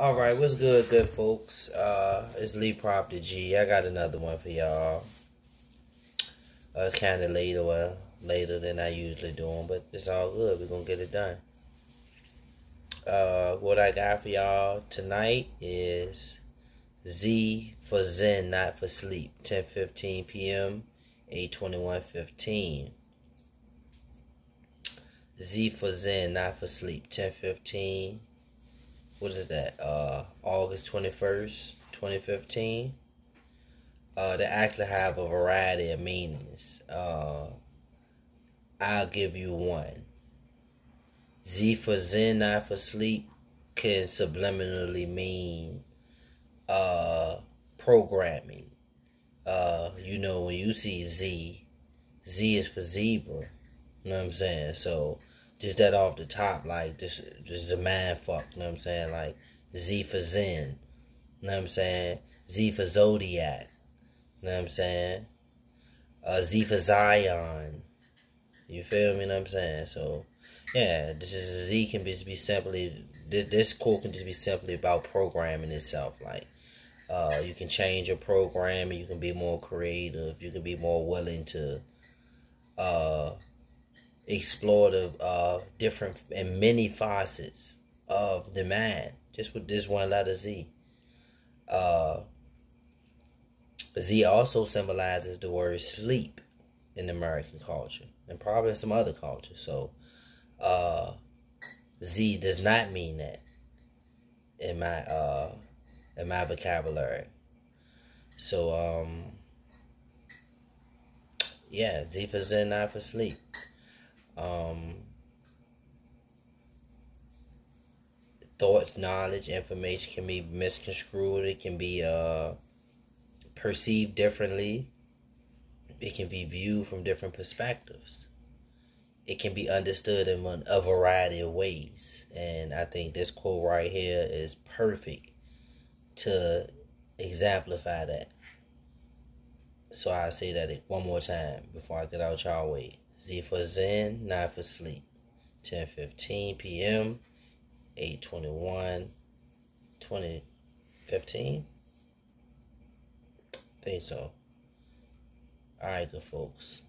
All right, what's good, good folks? Uh, it's Lee Prop G. I got another one for y'all. Uh, it's kind of later, well, later than I usually do them, but it's all good. We're gonna get it done. Uh, what I got for y'all tonight is Z for Zen, not for sleep. 10:15 p.m. 8:21:15. Z for Zen, not for sleep. 10:15 what is that? Uh, August 21st, 2015. Uh, they actually have a variety of meanings. Uh, I'll give you one. Z for Zen, not for sleep, can subliminally mean uh, programming. Uh, you know, when you see Z, Z is for zebra. You know what I'm saying? So just that off the top, like this, just a man fuck. You know what I'm saying? Like Z for Zen. You know what I'm saying? Z for Zodiac. You know what I'm saying? Uh, Z for Zion. You feel me? You know what I'm saying? So, yeah, this is Z can just be simply this, this quote can just be simply about programming itself. Like, uh, you can change your program. You can be more creative. You can be more willing to, uh, explore the uh, different and many facets of the man just with this one letter Z. Uh, Z also symbolizes the word sleep in American culture and probably in some other cultures. So uh, Z does not mean that in my uh, in my vocabulary. So um, yeah, Z for Zen, not for sleep. Um, thoughts, knowledge, information can be misconstrued. It can be uh, perceived differently. It can be viewed from different perspectives. It can be understood in a variety of ways. And I think this quote right here is perfect to exemplify that. So I say that one more time before I get out y'all way. Z for Zen, 9 for sleep. 10:15 p.m. 8:21 2015. Think so. All right, good folks.